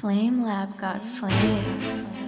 Flame Lab got flames.